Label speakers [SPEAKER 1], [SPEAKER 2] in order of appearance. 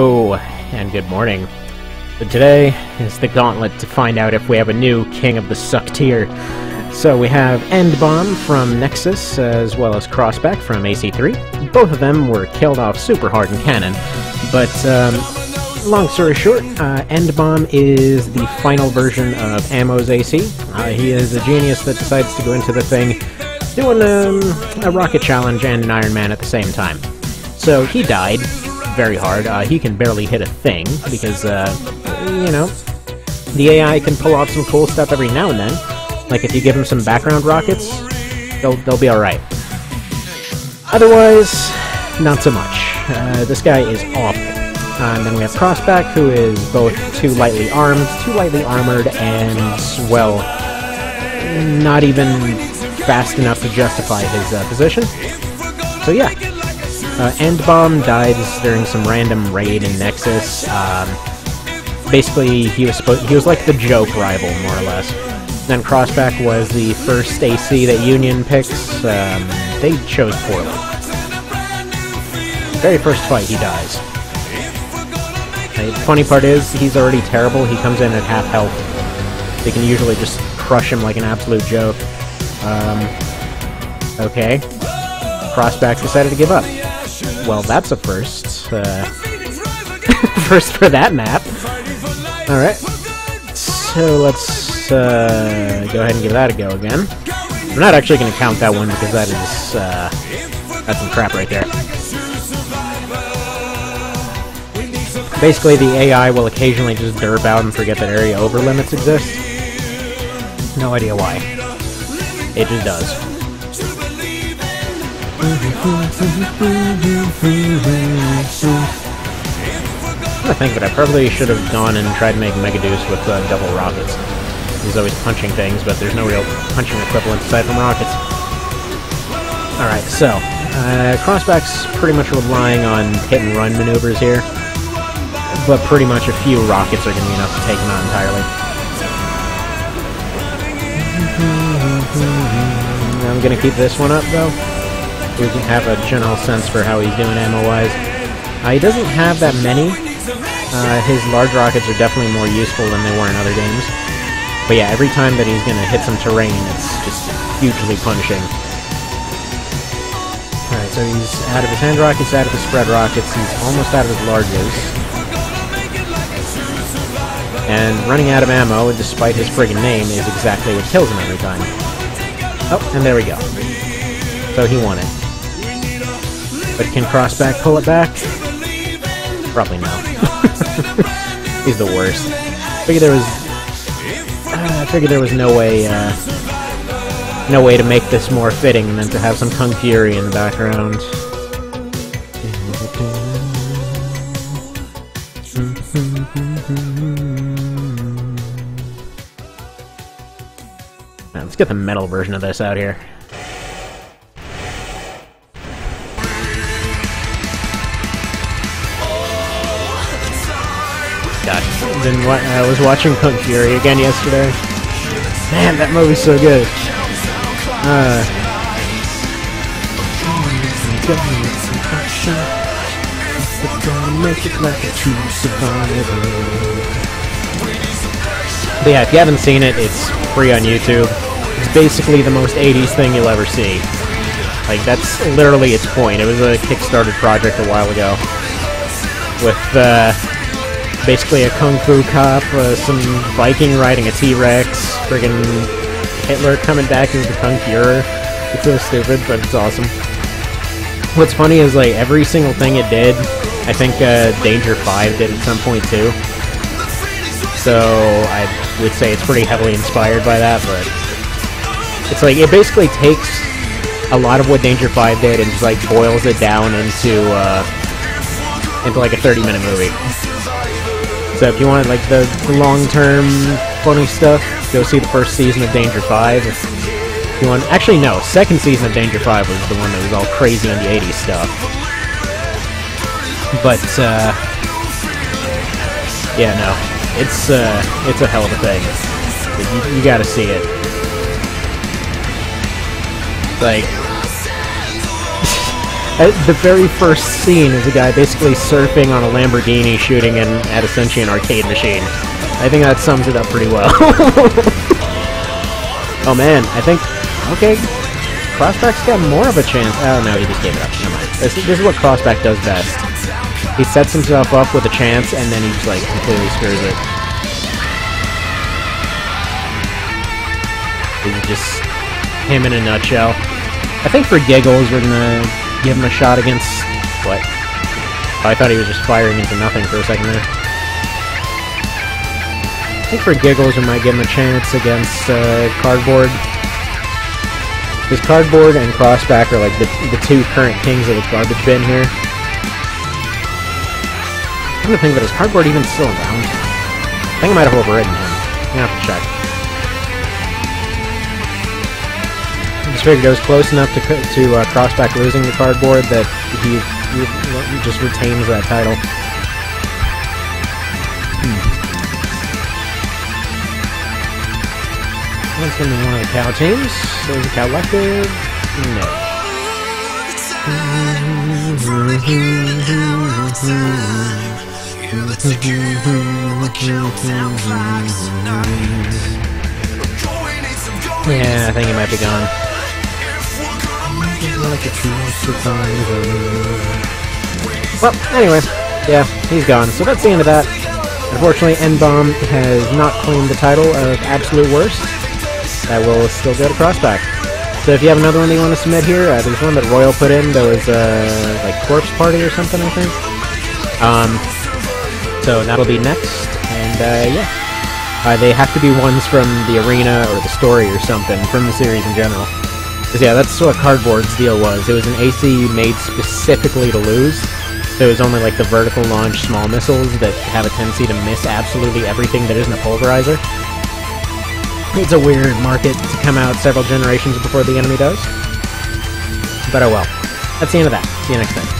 [SPEAKER 1] And good morning. But today is the gauntlet to find out if we have a new King of the Suck tier. So we have Endbomb from Nexus, as well as Crossback from AC3. Both of them were killed off super hard in canon, but um, long story short, uh, Endbomb is the final version of Ammo's AC. Uh, he is a genius that decides to go into the thing doing um, a rocket challenge and an Iron Man at the same time. So he died, very hard. Uh, he can barely hit a thing, because, uh, you know, the AI can pull off some cool stuff every now and then. Like if you give him some background rockets, they'll, they'll be alright. Otherwise, not so much. Uh, this guy is awful. Uh, and then we have Crossback, who is both too lightly armed, too lightly armored, and, well, not even fast enough to justify his uh, position. So yeah, uh, Endbomb died during some random raid in Nexus. Um, basically, he was supposed he was like the joke rival, more or less. Then Crossback was the first AC that Union picks. Um, they chose poorly. Very first fight, he dies. The funny part is, he's already terrible. He comes in at half health. They can usually just crush him like an absolute joke. Um, okay. Crossback decided to give up. Well, that's a first. Uh, first for that map. Alright. So let's uh, go ahead and give that a go again. I'm not actually going to count that one because that is, uh, that's some crap right there. Basically, the AI will occasionally just derp out and forget that area over limits exist. No idea why. It just does. I think, but I probably should have gone and tried to make Megaduce with uh, double rockets. He's always punching things, but there's no real punching equivalent aside from rockets. Alright, so, uh, Crossback's pretty much relying on hit-and-run maneuvers here, but pretty much a few rockets are going to be enough to take him out entirely. I'm going to keep this one up, though we can have a general sense for how he's doing ammo-wise. Uh, he doesn't have that many. Uh, his large rockets are definitely more useful than they were in other games. But yeah, every time that he's going to hit some terrain, it's just hugely punishing. Alright, so he's out of his hand rockets, out of his spread rockets, he's almost out of his larges. And running out of ammo, despite his friggin' name, is exactly what kills him every time. Oh, and there we go. So he won it. But can Crossback pull it back? Probably no. He's the worst. Figured there was. Uh, I figured there was no way. Uh, no way to make this more fitting than to have some Kung Fury in the background. let's get the metal version of this out here. Then I was watching Kung Fury again yesterday. Man, that movie's so good. Uh, but yeah, if you haven't seen it, it's free on YouTube. It's basically the most 80s thing you'll ever see. Like, that's literally its point. It was a Kickstarter project a while ago. With, uh, basically a kung fu cop, uh, some Viking riding a T-Rex, friggin' Hitler coming back as the Kung Fuhrer. It's so stupid, but it's awesome. What's funny is, like, every single thing it did, I think uh, Danger 5 did at some point too. So I would say it's pretty heavily inspired by that, but it's like, it basically takes a lot of what Danger 5 did and just, like, boils it down into, uh, into, like, a 30-minute movie. So if you want like the, long-term funny stuff, go see the first season of Danger 5. If you want, actually no, second season of Danger 5 was the one that was all crazy in the 80s stuff. But uh, yeah, no, it's uh, it's a hell of a thing. You, you gotta see it. Like, Uh, the very first scene is a guy basically surfing on a Lamborghini shooting in, at essentially an arcade machine. I think that sums it up pretty well. oh man, I think... Okay, Crossback's got more of a chance. Oh no, he just gave it up. Never mind. This, this is what Crossback does best. He sets himself up with a chance, and then he just, like, completely screws it. This is just him in a nutshell. I think for giggles, we're gonna give him a shot against... What? Oh, I thought he was just firing into nothing for a second there. I think for giggles, we might give him a chance against uh, Cardboard. Because Cardboard and Crossback are like the, the two current kings of the garbage bin here. I'm gonna think about is Cardboard even still around? I think I might have overridden him. I'm gonna have to check. Figure goes close enough to to uh, Crossback losing the cardboard that he, he just retains that title. Hmm. That's gonna be one of the cow teams. There's a collective. No. Yeah, I think he might be gone like a Well, anyway, yeah, he's gone. So that's the end of that. Unfortunately, Endbomb has not claimed the title of Absolute Worst. That will still go to Crossback. So if you have another one that you want to submit here, uh, there's one that Royal put in. There was, uh, like, Corpse Party or something, I think. Um, so that'll be next, and, uh, yeah. Uh, they have to be ones from the arena or the story or something, from the series in general. Because, yeah, that's what Cardboard's deal was. It was an AC made specifically to lose. So it was only like the vertical launch small missiles that have a tendency to miss absolutely everything that isn't a pulverizer. It's a weird market to come out several generations before the enemy does. But oh well. That's the end of that. See you next time.